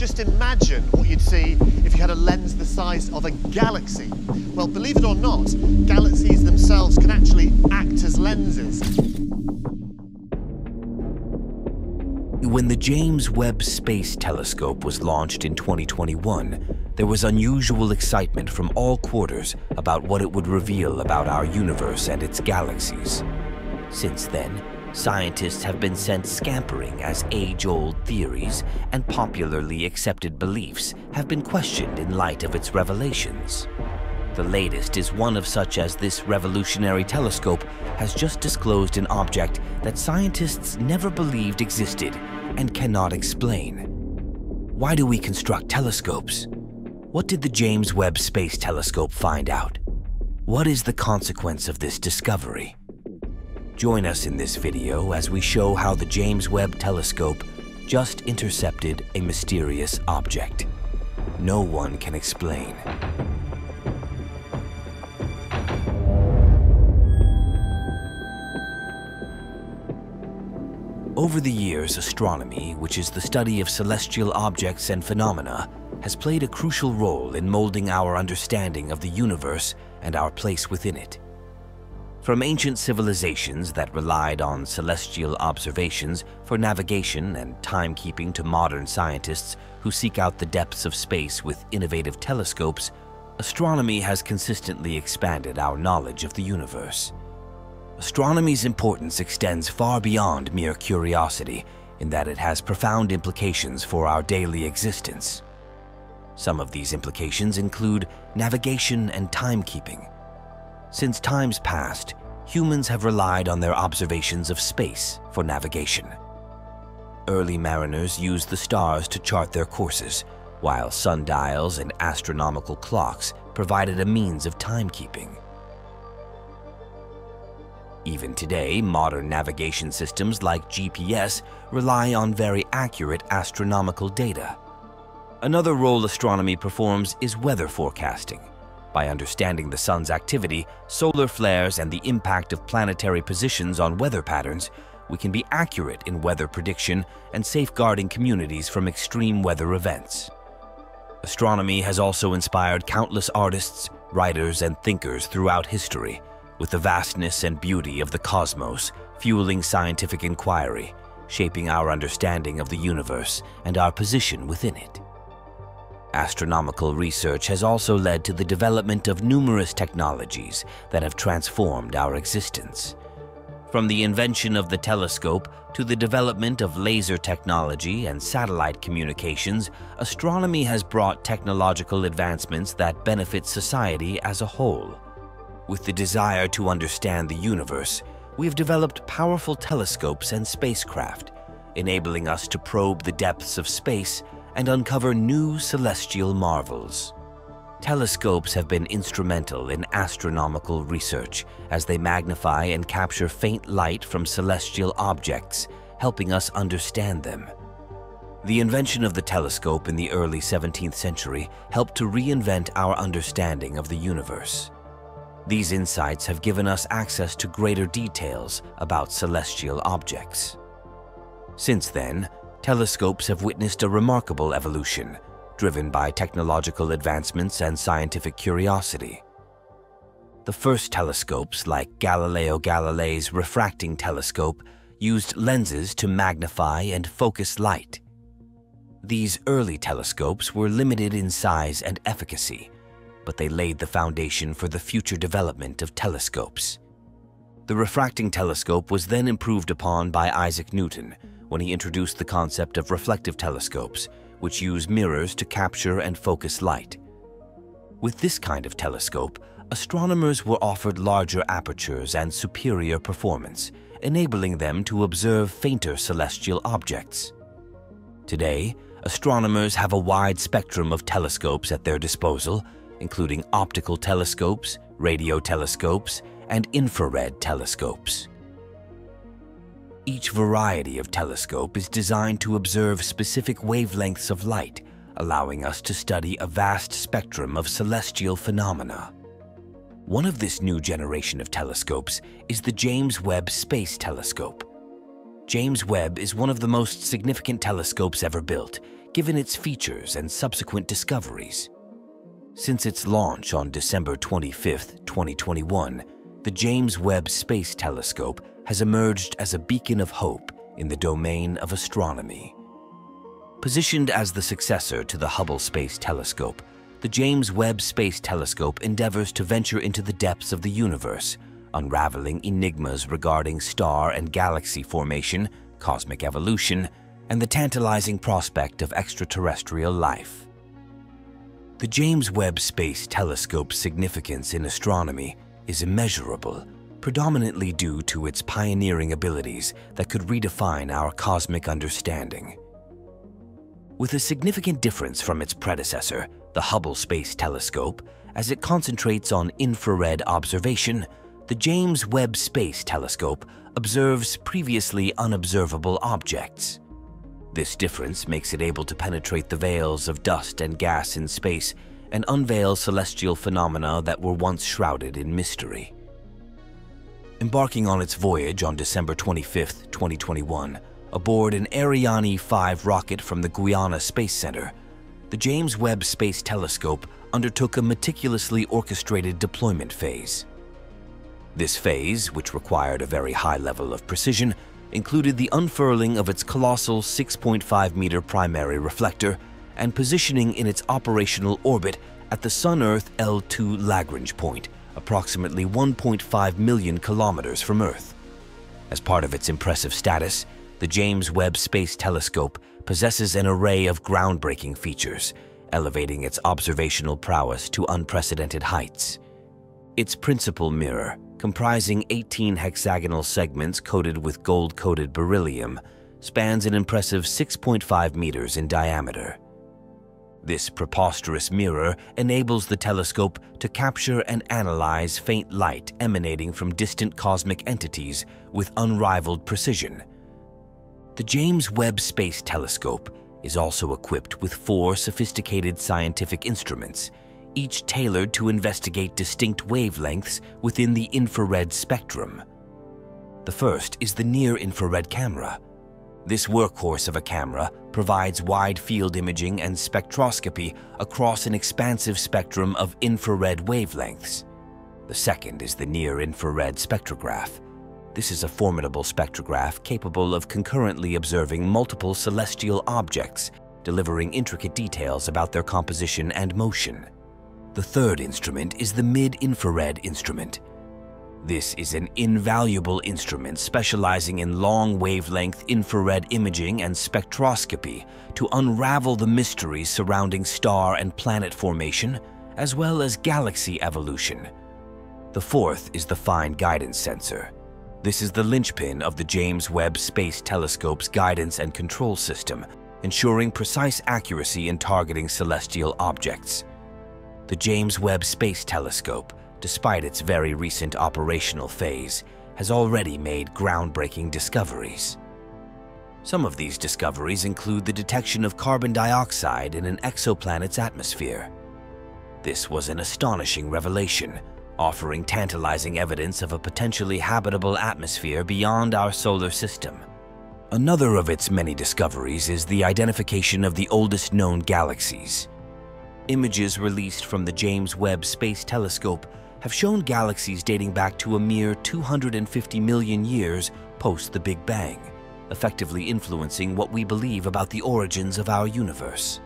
just imagine what you'd see if you had a lens the size of a galaxy. Well, believe it or not, galaxies themselves can actually act as lenses. When the James Webb Space Telescope was launched in 2021, there was unusual excitement from all quarters about what it would reveal about our universe and its galaxies. Since then, scientists have been sent scampering as age-old theories and popularly accepted beliefs have been questioned in light of its revelations. The latest is one of such as this revolutionary telescope has just disclosed an object that scientists never believed existed and cannot explain. Why do we construct telescopes? What did the James Webb Space Telescope find out? What is the consequence of this discovery? Join us in this video as we show how the James Webb Telescope just intercepted a mysterious object. No one can explain. Over the years, astronomy, which is the study of celestial objects and phenomena, has played a crucial role in molding our understanding of the universe and our place within it. From ancient civilizations that relied on celestial observations for navigation and timekeeping to modern scientists who seek out the depths of space with innovative telescopes, astronomy has consistently expanded our knowledge of the universe. Astronomy's importance extends far beyond mere curiosity in that it has profound implications for our daily existence. Some of these implications include navigation and timekeeping. Since times past, humans have relied on their observations of space for navigation. Early mariners used the stars to chart their courses, while sundials and astronomical clocks provided a means of timekeeping. Even today, modern navigation systems like GPS rely on very accurate astronomical data. Another role astronomy performs is weather forecasting. By understanding the sun's activity, solar flares, and the impact of planetary positions on weather patterns, we can be accurate in weather prediction and safeguarding communities from extreme weather events. Astronomy has also inspired countless artists, writers, and thinkers throughout history, with the vastness and beauty of the cosmos fueling scientific inquiry, shaping our understanding of the universe and our position within it. Astronomical research has also led to the development of numerous technologies that have transformed our existence. From the invention of the telescope to the development of laser technology and satellite communications, astronomy has brought technological advancements that benefit society as a whole. With the desire to understand the universe, we have developed powerful telescopes and spacecraft, enabling us to probe the depths of space and uncover new celestial marvels. Telescopes have been instrumental in astronomical research as they magnify and capture faint light from celestial objects, helping us understand them. The invention of the telescope in the early 17th century helped to reinvent our understanding of the universe. These insights have given us access to greater details about celestial objects. Since then, telescopes have witnessed a remarkable evolution, driven by technological advancements and scientific curiosity. The first telescopes, like Galileo Galilei's refracting telescope, used lenses to magnify and focus light. These early telescopes were limited in size and efficacy, but they laid the foundation for the future development of telescopes. The refracting telescope was then improved upon by Isaac Newton when he introduced the concept of reflective telescopes, which use mirrors to capture and focus light. With this kind of telescope, astronomers were offered larger apertures and superior performance, enabling them to observe fainter celestial objects. Today, astronomers have a wide spectrum of telescopes at their disposal, including optical telescopes, radio telescopes, and infrared telescopes. Each variety of telescope is designed to observe specific wavelengths of light, allowing us to study a vast spectrum of celestial phenomena. One of this new generation of telescopes is the James Webb Space Telescope. James Webb is one of the most significant telescopes ever built, given its features and subsequent discoveries. Since its launch on December 25, 2021, the James Webb Space Telescope has emerged as a beacon of hope in the domain of astronomy. Positioned as the successor to the Hubble Space Telescope, the James Webb Space Telescope endeavors to venture into the depths of the universe, unraveling enigmas regarding star and galaxy formation, cosmic evolution, and the tantalizing prospect of extraterrestrial life. The James Webb Space Telescope's significance in astronomy is immeasurable, predominantly due to its pioneering abilities that could redefine our cosmic understanding. With a significant difference from its predecessor, the Hubble Space Telescope, as it concentrates on infrared observation, the James Webb Space Telescope observes previously unobservable objects. This difference makes it able to penetrate the veils of dust and gas in space and unveil celestial phenomena that were once shrouded in mystery. Embarking on its voyage on December 25, 2021, aboard an Ariane 5 rocket from the Guiana Space Center, the James Webb Space Telescope undertook a meticulously orchestrated deployment phase. This phase, which required a very high level of precision, included the unfurling of its colossal 6.5 meter primary reflector and positioning in its operational orbit at the Sun-Earth L2 Lagrange point, approximately 1.5 million kilometers from Earth. As part of its impressive status, the James Webb Space Telescope possesses an array of groundbreaking features, elevating its observational prowess to unprecedented heights. Its principal mirror, comprising 18 hexagonal segments coated with gold-coated beryllium, spans an impressive 6.5 meters in diameter. This preposterous mirror enables the telescope to capture and analyze faint light emanating from distant cosmic entities with unrivaled precision. The James Webb Space Telescope is also equipped with four sophisticated scientific instruments, each tailored to investigate distinct wavelengths within the infrared spectrum. The first is the near-infrared camera. This workhorse of a camera provides wide field imaging and spectroscopy across an expansive spectrum of infrared wavelengths. The second is the near-infrared spectrograph. This is a formidable spectrograph capable of concurrently observing multiple celestial objects, delivering intricate details about their composition and motion. The third instrument is the mid-infrared instrument. This is an invaluable instrument specializing in long wavelength infrared imaging and spectroscopy to unravel the mysteries surrounding star and planet formation, as well as galaxy evolution. The fourth is the Fine Guidance Sensor. This is the linchpin of the James Webb Space Telescope's guidance and control system, ensuring precise accuracy in targeting celestial objects the James Webb Space Telescope, despite its very recent operational phase, has already made groundbreaking discoveries. Some of these discoveries include the detection of carbon dioxide in an exoplanet's atmosphere. This was an astonishing revelation, offering tantalizing evidence of a potentially habitable atmosphere beyond our solar system. Another of its many discoveries is the identification of the oldest known galaxies, Images released from the James Webb Space Telescope have shown galaxies dating back to a mere 250 million years post the Big Bang, effectively influencing what we believe about the origins of our universe.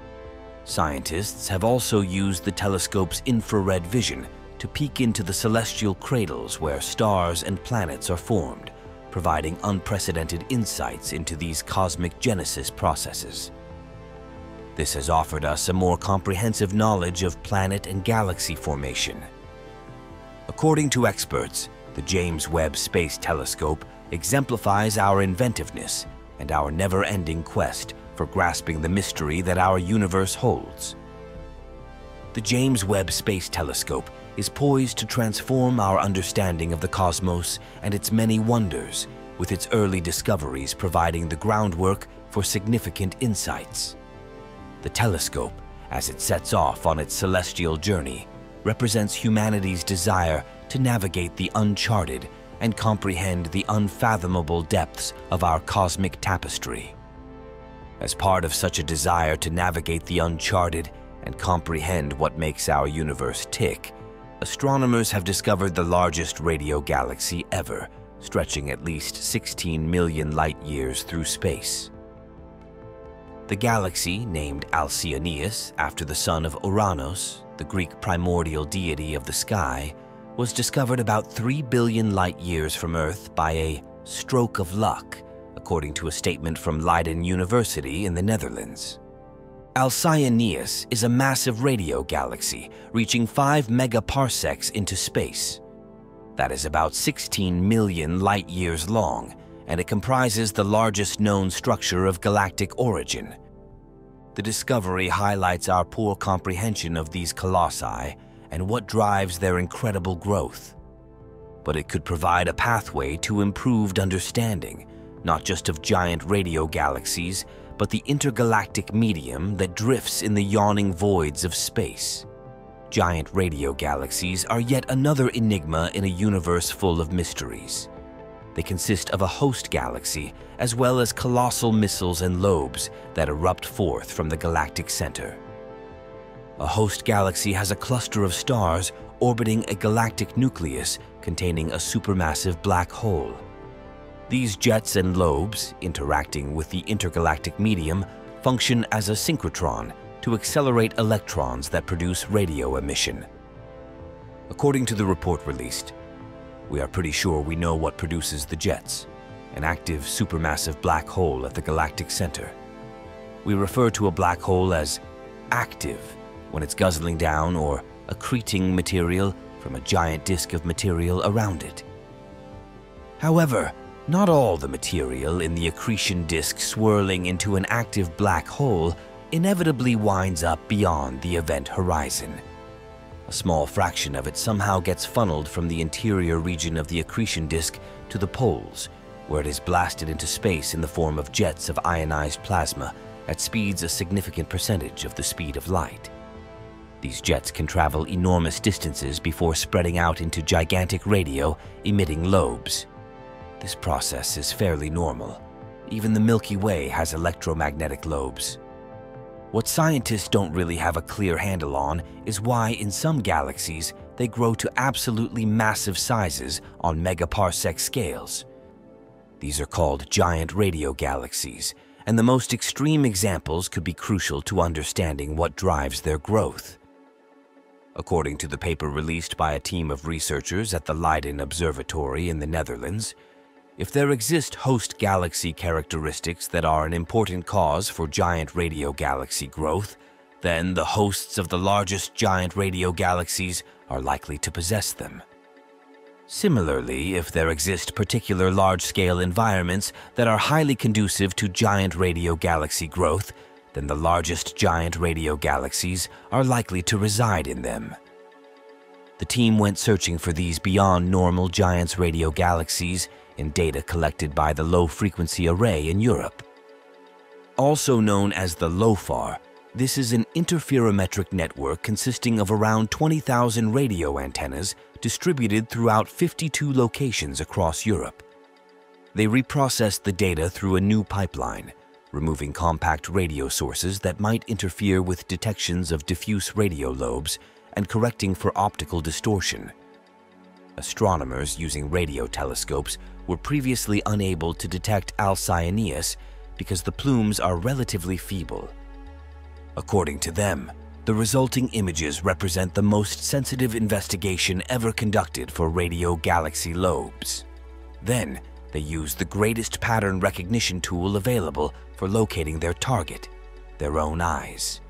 Scientists have also used the telescope's infrared vision to peek into the celestial cradles where stars and planets are formed, providing unprecedented insights into these cosmic genesis processes. This has offered us a more comprehensive knowledge of planet and galaxy formation. According to experts, the James Webb Space Telescope exemplifies our inventiveness and our never-ending quest for grasping the mystery that our universe holds. The James Webb Space Telescope is poised to transform our understanding of the cosmos and its many wonders, with its early discoveries providing the groundwork for significant insights. The telescope, as it sets off on its celestial journey, represents humanity's desire to navigate the uncharted and comprehend the unfathomable depths of our cosmic tapestry. As part of such a desire to navigate the uncharted and comprehend what makes our universe tick, astronomers have discovered the largest radio galaxy ever, stretching at least 16 million light years through space. The galaxy, named Alcyoneus after the son of Uranos, the Greek primordial deity of the sky, was discovered about 3 billion light years from Earth by a stroke of luck, according to a statement from Leiden University in the Netherlands. Alcyoneus is a massive radio galaxy reaching 5 megaparsecs into space. That is about 16 million light years long, and it comprises the largest known structure of galactic origin. The discovery highlights our poor comprehension of these colossi and what drives their incredible growth. But it could provide a pathway to improved understanding, not just of giant radio galaxies, but the intergalactic medium that drifts in the yawning voids of space. Giant radio galaxies are yet another enigma in a universe full of mysteries. They consist of a host galaxy, as well as colossal missiles and lobes that erupt forth from the galactic center. A host galaxy has a cluster of stars orbiting a galactic nucleus containing a supermassive black hole. These jets and lobes, interacting with the intergalactic medium, function as a synchrotron to accelerate electrons that produce radio emission. According to the report released, we are pretty sure we know what produces the jets, an active supermassive black hole at the galactic center. We refer to a black hole as active when it's guzzling down or accreting material from a giant disk of material around it. However, not all the material in the accretion disk swirling into an active black hole inevitably winds up beyond the event horizon. A small fraction of it somehow gets funneled from the interior region of the accretion disk to the poles, where it is blasted into space in the form of jets of ionized plasma at speeds a significant percentage of the speed of light. These jets can travel enormous distances before spreading out into gigantic radio emitting lobes. This process is fairly normal. Even the Milky Way has electromagnetic lobes. What scientists don't really have a clear handle on is why in some galaxies they grow to absolutely massive sizes on megaparsec scales. These are called giant radio galaxies, and the most extreme examples could be crucial to understanding what drives their growth. According to the paper released by a team of researchers at the Leiden Observatory in the Netherlands, if there exist host galaxy characteristics that are an important cause for giant radio galaxy growth, then the hosts of the largest giant radio galaxies are likely to possess them. Similarly, if there exist particular large-scale environments that are highly conducive to giant radio galaxy growth, then the largest giant radio galaxies are likely to reside in them. The team went searching for these beyond normal giants radio galaxies in data collected by the Low Frequency Array in Europe. Also known as the LOFAR, this is an interferometric network consisting of around 20,000 radio antennas distributed throughout 52 locations across Europe. They reprocess the data through a new pipeline, removing compact radio sources that might interfere with detections of diffuse radio lobes and correcting for optical distortion. Astronomers using radio telescopes were previously unable to detect Alcyoneus because the plumes are relatively feeble. According to them, the resulting images represent the most sensitive investigation ever conducted for radio galaxy lobes. Then, they used the greatest pattern recognition tool available for locating their target, their own eyes.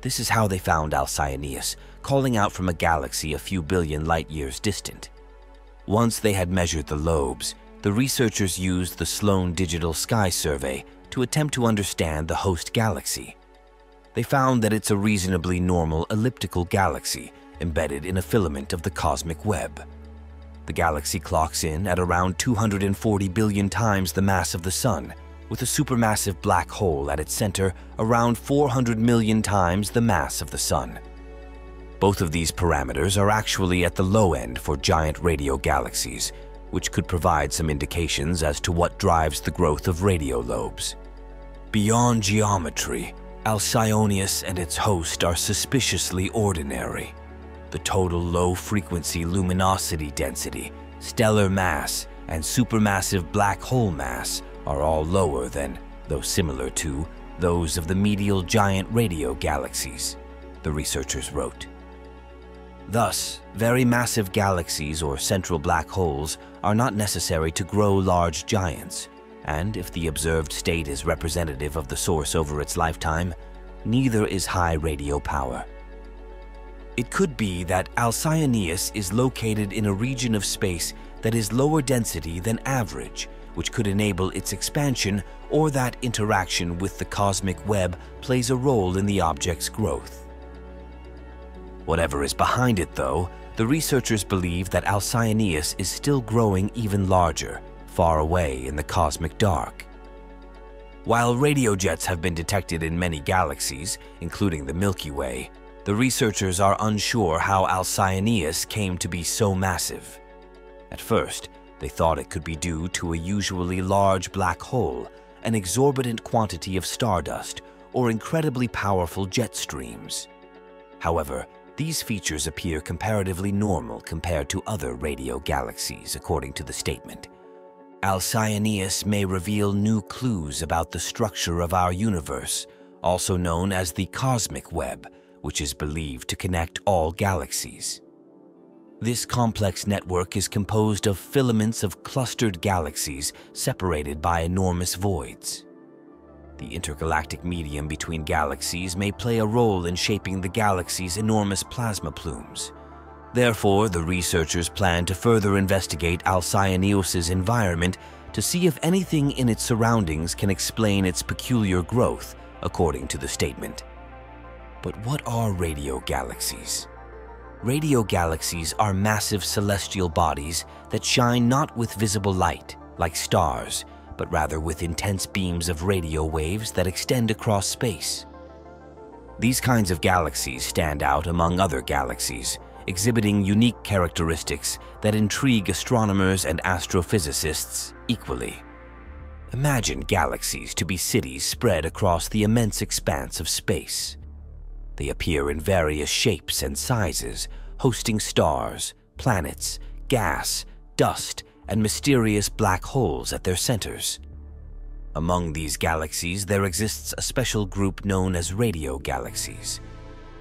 This is how they found Alcyoneus, calling out from a galaxy a few billion light years distant. Once they had measured the lobes, the researchers used the Sloan Digital Sky Survey to attempt to understand the host galaxy. They found that it's a reasonably normal elliptical galaxy embedded in a filament of the cosmic web. The galaxy clocks in at around 240 billion times the mass of the Sun, with a supermassive black hole at its center around 400 million times the mass of the Sun. Both of these parameters are actually at the low end for giant radio galaxies, which could provide some indications as to what drives the growth of radio lobes. Beyond geometry, Alcyoneus and its host are suspiciously ordinary. The total low frequency luminosity density, stellar mass, and supermassive black hole mass are all lower than, though similar to, those of the medial giant radio galaxies, the researchers wrote. Thus, very massive galaxies or central black holes are not necessary to grow large giants, and if the observed state is representative of the source over its lifetime, neither is high radio power. It could be that Alcyoneus is located in a region of space that is lower density than average, which could enable its expansion, or that interaction with the cosmic web plays a role in the object's growth. Whatever is behind it, though, the researchers believe that Alcyoneus is still growing even larger, far away in the cosmic dark. While radio jets have been detected in many galaxies, including the Milky Way, the researchers are unsure how Alcyoneus came to be so massive. At first, they thought it could be due to a usually large black hole, an exorbitant quantity of stardust, or incredibly powerful jet streams. However, these features appear comparatively normal compared to other radio galaxies, according to the statement. Alcyoneus may reveal new clues about the structure of our universe, also known as the cosmic web, which is believed to connect all galaxies. This complex network is composed of filaments of clustered galaxies separated by enormous voids. The intergalactic medium between galaxies may play a role in shaping the galaxy's enormous plasma plumes. Therefore, the researchers plan to further investigate Alcyoneus's environment to see if anything in its surroundings can explain its peculiar growth, according to the statement. But what are radio galaxies? Radio galaxies are massive celestial bodies that shine not with visible light, like stars, but rather with intense beams of radio waves that extend across space. These kinds of galaxies stand out among other galaxies, exhibiting unique characteristics that intrigue astronomers and astrophysicists equally. Imagine galaxies to be cities spread across the immense expanse of space. They appear in various shapes and sizes, hosting stars, planets, gas, dust, and mysterious black holes at their centers. Among these galaxies, there exists a special group known as radio galaxies.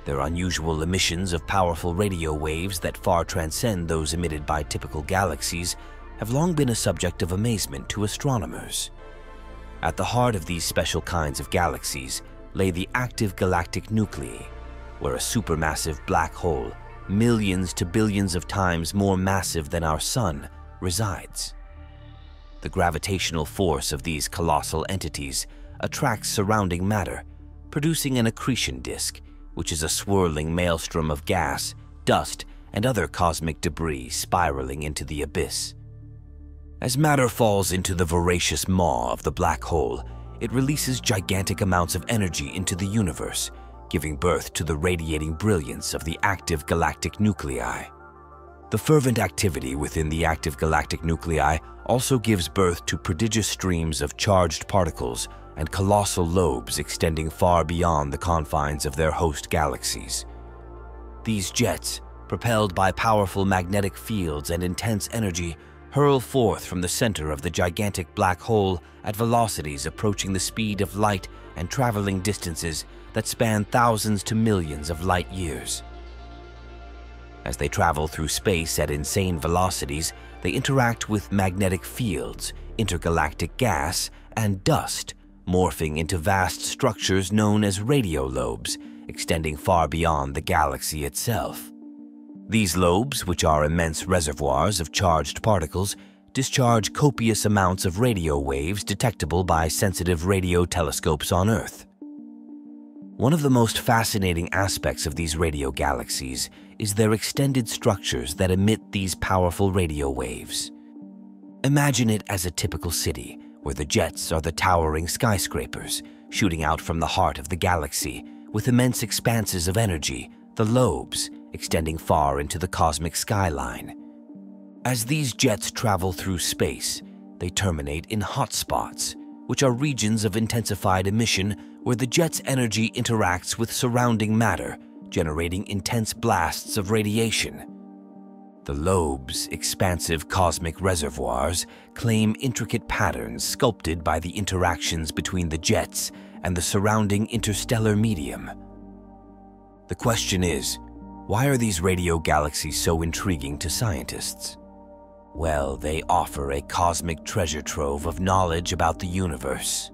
Their unusual emissions of powerful radio waves that far transcend those emitted by typical galaxies have long been a subject of amazement to astronomers. At the heart of these special kinds of galaxies lay the active galactic nuclei, where a supermassive black hole, millions to billions of times more massive than our Sun, resides. The gravitational force of these colossal entities attracts surrounding matter, producing an accretion disk, which is a swirling maelstrom of gas, dust, and other cosmic debris spiraling into the abyss. As matter falls into the voracious maw of the black hole, it releases gigantic amounts of energy into the universe, giving birth to the radiating brilliance of the active galactic nuclei. The fervent activity within the active galactic nuclei also gives birth to prodigious streams of charged particles and colossal lobes extending far beyond the confines of their host galaxies. These jets, propelled by powerful magnetic fields and intense energy, hurl forth from the center of the gigantic black hole at velocities approaching the speed of light and traveling distances that span thousands to millions of light years. As they travel through space at insane velocities, they interact with magnetic fields, intergalactic gas, and dust, morphing into vast structures known as radio lobes, extending far beyond the galaxy itself. These lobes, which are immense reservoirs of charged particles, discharge copious amounts of radio waves detectable by sensitive radio telescopes on Earth. One of the most fascinating aspects of these radio galaxies is their extended structures that emit these powerful radio waves. Imagine it as a typical city, where the jets are the towering skyscrapers, shooting out from the heart of the galaxy, with immense expanses of energy, the lobes, extending far into the cosmic skyline. As these jets travel through space, they terminate in hotspots, which are regions of intensified emission where the jet's energy interacts with surrounding matter, generating intense blasts of radiation. The lobes, expansive cosmic reservoirs, claim intricate patterns sculpted by the interactions between the jets and the surrounding interstellar medium. The question is, why are these radio galaxies so intriguing to scientists? Well, they offer a cosmic treasure trove of knowledge about the universe.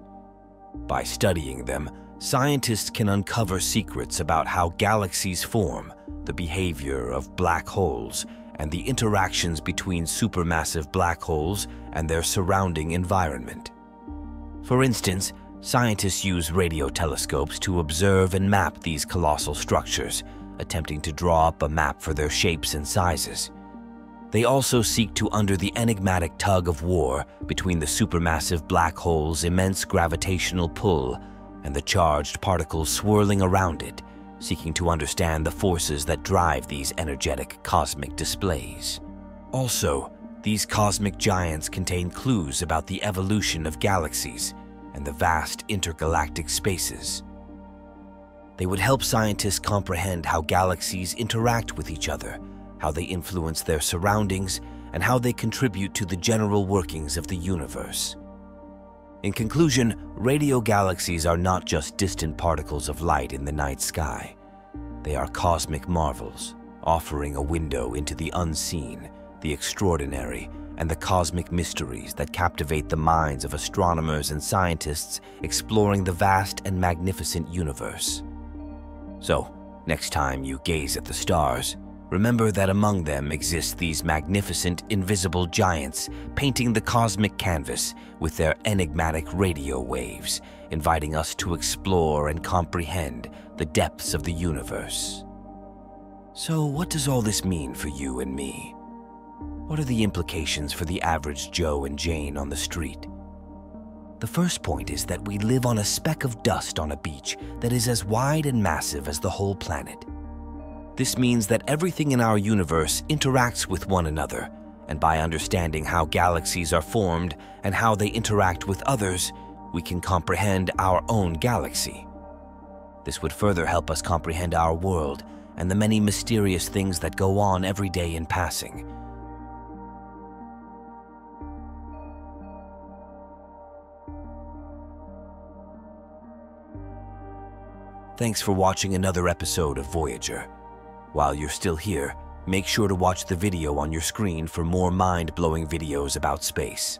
By studying them, scientists can uncover secrets about how galaxies form, the behavior of black holes, and the interactions between supermassive black holes and their surrounding environment. For instance, scientists use radio telescopes to observe and map these colossal structures, attempting to draw up a map for their shapes and sizes. They also seek to under the enigmatic tug of war between the supermassive black hole's immense gravitational pull and the charged particles swirling around it seeking to understand the forces that drive these energetic cosmic displays. Also, these cosmic giants contain clues about the evolution of galaxies and the vast intergalactic spaces. They would help scientists comprehend how galaxies interact with each other, how they influence their surroundings, and how they contribute to the general workings of the universe. In conclusion, radio galaxies are not just distant particles of light in the night sky. They are cosmic marvels, offering a window into the unseen, the extraordinary, and the cosmic mysteries that captivate the minds of astronomers and scientists exploring the vast and magnificent universe. So, next time you gaze at the stars, Remember that among them exist these magnificent invisible giants painting the cosmic canvas with their enigmatic radio waves, inviting us to explore and comprehend the depths of the universe. So what does all this mean for you and me? What are the implications for the average Joe and Jane on the street? The first point is that we live on a speck of dust on a beach that is as wide and massive as the whole planet. This means that everything in our universe interacts with one another, and by understanding how galaxies are formed and how they interact with others, we can comprehend our own galaxy. This would further help us comprehend our world and the many mysterious things that go on every day in passing. Thanks for watching another episode of Voyager. While you're still here, make sure to watch the video on your screen for more mind-blowing videos about space.